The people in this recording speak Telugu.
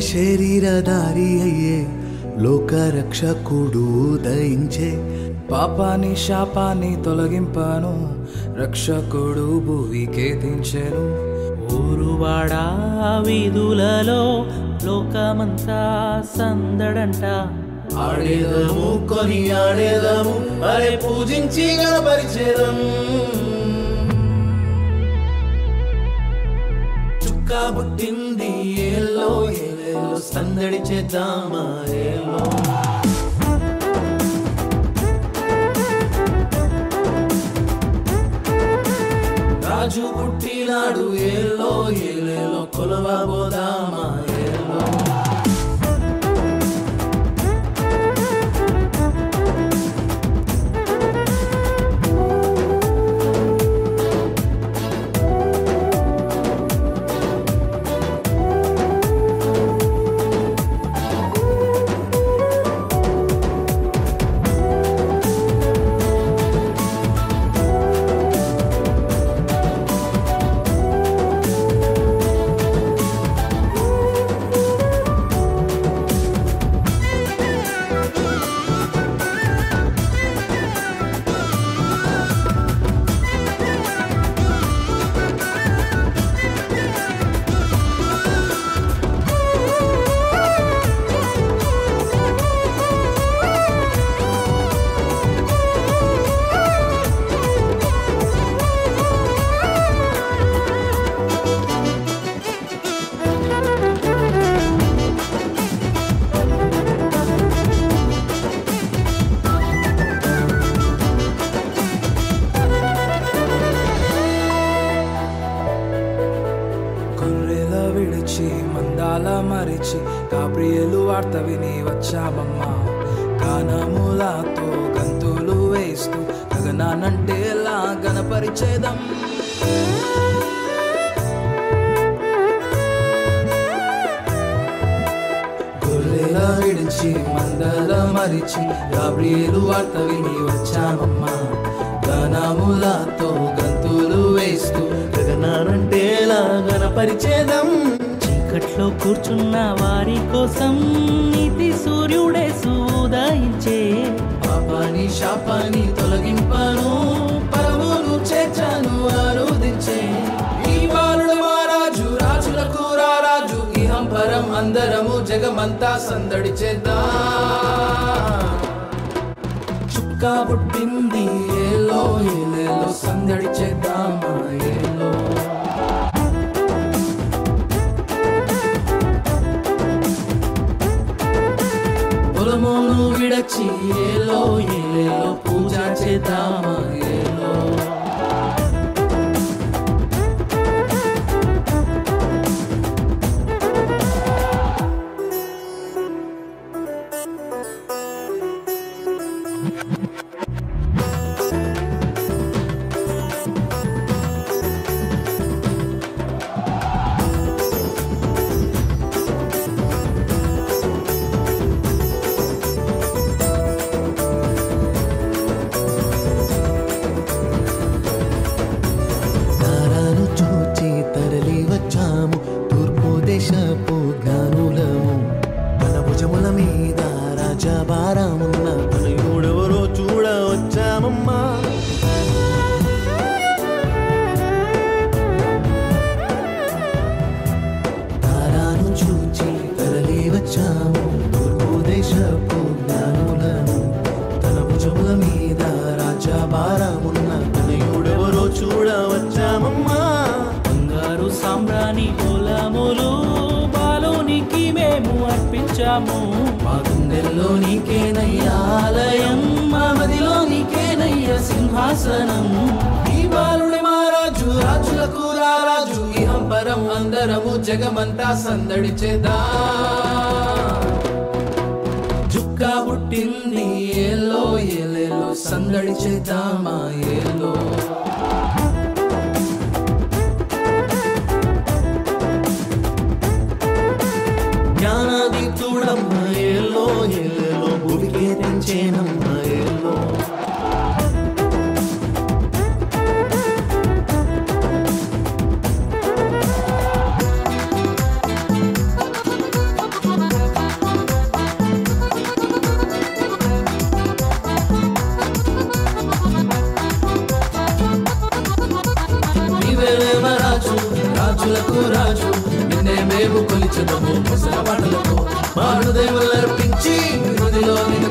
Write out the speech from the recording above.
శరీరధారి అయ్యే లోక రక్షకుడు పాపాని శాపాన్ని తొలగింపాను రక్షకుడు భూవికే దించెను ఊరువాడా వీధులలో లోకమంతా సందడంట. ఆడేదము కొని ఆడేదము అరే పూజించి గణపరిచేదం. చుక్క పుట్టింది ఏలో సందడి చేద్దామా ఏలో రాజు పుట్టినాడు ఏలో ఏలేలో కొలవబోదా. విడిచి మందాల మరిచి కాప్రియలు వార్త విని వచ్చామమ్మా గానములతో గంతులు వేస్తూ గగనానంటేలా గణపరిచేదం విడిచి మందల మరిచి గాబ్రియలు వార్త విని వచ్చామమ్మా గానములతో గంతులు వేస్తూ గగనానంటేలా గణపరిచేదం చీకట్లో కూర్చున్న వారి కోసం నీతి సూర్యుడే సూదాయించే పాపాని శాపాని తొలగింపను పరమును చేర్చాను ఆరోధించే. ఈ బాలుడు మహారాజు రాజులకు రారాజు ఇహం పరం అందరము జగమంతా సందడి చేద్దా. చుక్క పుట్టింది ఏలో ఏలేలో సందడి చేద్దామా ఏలో. భుజముల మీద రాజభారమున్న తనయుడెవరో చూడ వచ్చామమ్మా తారాను చూచి అర్పించాము మా గుండెల్లో నీకేనయ్యా ఆలయం మా మదిలో నీకేనయ్యా సింహాసనం. ఈ బాలుడి మహారాజు రాజు రాజులకు రారాజు ఇహం పరం అందరము జగమంతా సందడి చేదా. జుక్కా పుట్టింది ఏలో ఏలేలో సందడి చేద్దామా ఏలో. భూమికే తెంచేనమ్మ రాజు రాజులకు రాజు నిన్నే మేము కొలిచెదము ముసల పాటలతో మా హృదయములర్పించి హృదయలో నిన్ను